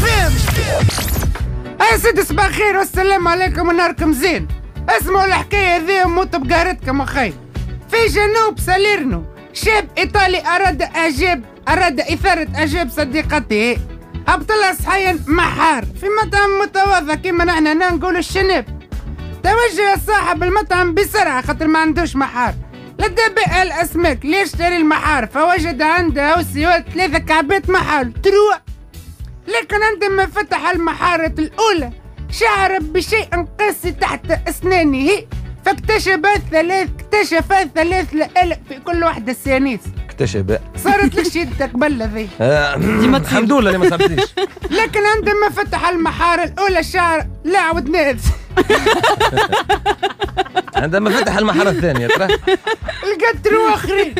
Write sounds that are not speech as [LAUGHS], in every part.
فاهم يا سيدي صباح الخير والسلام عليكم ونهاركم زين. اسمعوا الحكاية ذي موت بقارتكم أخي. في جنوب ساليرنو شاب إيطالي أراد إعجاب أراد إثارة إعجاب صديقته هبطلها صحيا محار. في مطعم متواضع كما نحن هنا نقول الشناب توجه صاحب المطعم بسرعة خاطر ما عندوش محار. لدى بائع الأسماك ليشتري المحار؟ فوجد عنده سوى ثلاثة كعبات محار تروى لكن عندما فتح المحارة الأولى شعر بشيء قاسي تحت أسنانه. فاكتشف ثلاث اكتشف ثلاث لآلئ في كل واحدة سيانيس اكتشف. صارت لك شدة قبل ذي الحمد لله اللي ما صارتليش لكن عندما فتح المحارة الأولى شعر لا عود ناس. [LAUGHS] عندما فتح المحارة الثانية ترى. [LAUGHS] لقيت رو آخرين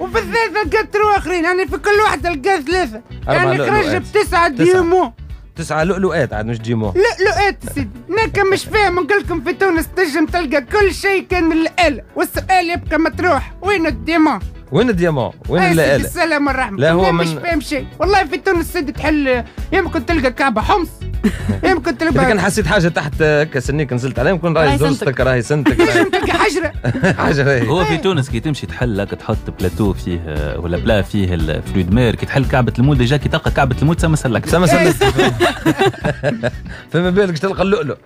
وفي الثالثة لقيت رو آخرين يعني في كل واحدة لقيت ثلاثة. أربع يعني تسعة تسعة. ديمو. تسعة لؤلؤات عاد مش جيمو لؤلؤات سيدي ناكا مش فاهم نقول لكم في تونس تنجم تلقى كل شيء كان من الآلة والسؤال يبقى مطروح. وين الديمون وين الديامون وين اللآلئ السلام والرحمة. لا، هو أنا مش من- فاهم شيء. والله في تونس سيدي تحل يمكن تلقى كعبة حمص. يمكن إذا كان حسيت حاجة تحت هكا سنيك نزلت عليهم كون راهي سنتك. راهي سنتك راهي. تلقى حجرة. [LAUGHS] حاجة راهي هو في تونس كي تمشي تحل هكا تحط بلاتو فيه آه، ولا بلا فيه الفلويد مير كي تحل كعبة المول ديجا كي تلقى كعبة المول تسمى سلك سما سلت [LAUGHS] [LAUGHS] فما بالك تلقى اللؤلؤ.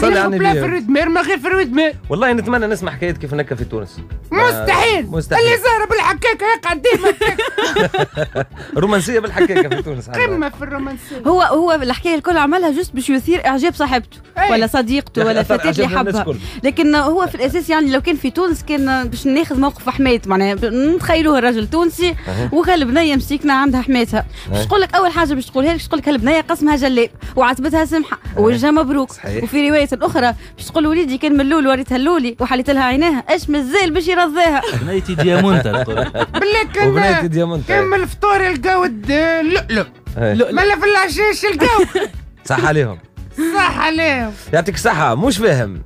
صلي على النبي. في الريد مير ما غير في الريد مير. والله نتمنى نسمع حكاية كيف هناك في تونس. مستحيل. مستحيل. اللي زهر بالحكاكة يقعد ديما هكاك. [LAUGHS] رومانسية بالحكاية في تونس قمة في الرومانسية. هو هو الحكاية الكل عملها juste باش يثير إعجاب صاحبته. أي. ولا صديقته ولا فتاه اللي حبها. لكن هو في الأساس يعني لو كان في تونس كان باش ناخذ موقف حمايته معناها نتخيلوه راجل تونسي أها. وهالبنيه مسكينه عندها حماتها باش. تقول لك أول حاجة باش تقولها لك تقول لك هالبنيه قسمها جلاب وعتبتها سمحة. ووجهها مبروك. صحيح. وفي روايه أخرى باش تقول وليدي كان من الأول وريتها اللولي وحليت لها عيناها. اش مازال باش يرضاها [LAUGHS] بنيتي ديامونتا [LAUGHS] بالله كان وبنيتي ديامونت. كان من الفطور يلقاو اللؤلؤ. إيه. ملا في العشاش يلقاو. [LAUGHS] صح عليهم. صح عليهم. يعطيك الصحة مش فاهم.